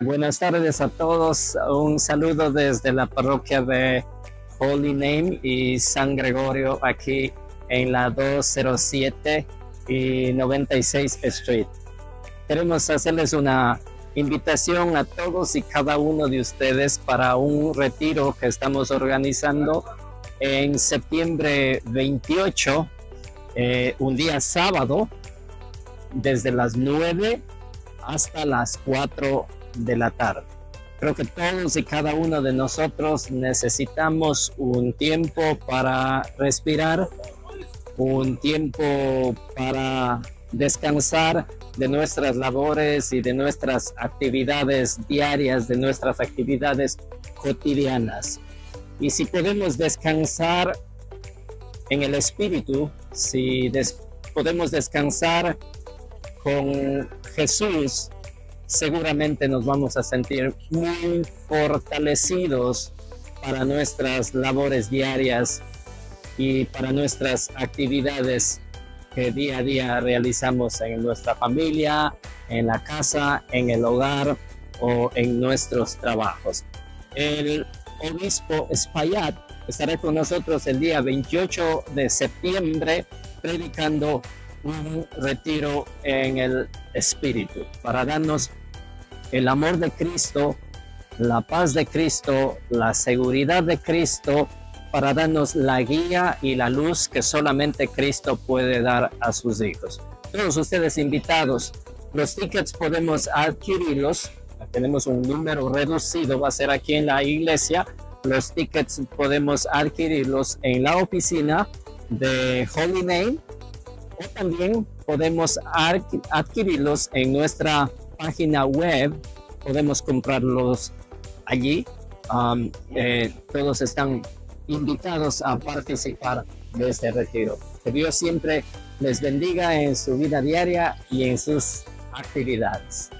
Buenas tardes a todos. Un saludo desde la parroquia de Holy Name y San Gregorio aquí en la 207 y 96 Street. Queremos hacerles una invitación a todos y cada uno de ustedes para un retiro que estamos organizando en septiembre 28, eh, un día sábado, desde las 9 hasta las 4 de la tarde. Creo que todos y cada uno de nosotros necesitamos un tiempo para respirar, un tiempo para descansar de nuestras labores y de nuestras actividades diarias, de nuestras actividades cotidianas. Y si podemos descansar en el espíritu, si podemos descansar con Jesús, seguramente nos vamos a sentir muy fortalecidos para nuestras labores diarias y para nuestras actividades que día a día realizamos en nuestra familia, en la casa, en el hogar o en nuestros trabajos. El obispo Espaillat estará con nosotros el día 28 de septiembre predicando un retiro en el espíritu para darnos el amor de Cristo, la paz de Cristo, la seguridad de Cristo, para darnos la guía y la luz que solamente Cristo puede dar a sus hijos. Todos ustedes invitados, los tickets podemos adquirirlos, tenemos un número reducido, va a ser aquí en la iglesia, los tickets podemos adquirirlos en la oficina de Holy Name. O también podemos adquirirlos en nuestra página web, podemos comprarlos allí. Um, eh, todos están invitados a participar de este retiro. Que Dios siempre les bendiga en su vida diaria y en sus actividades.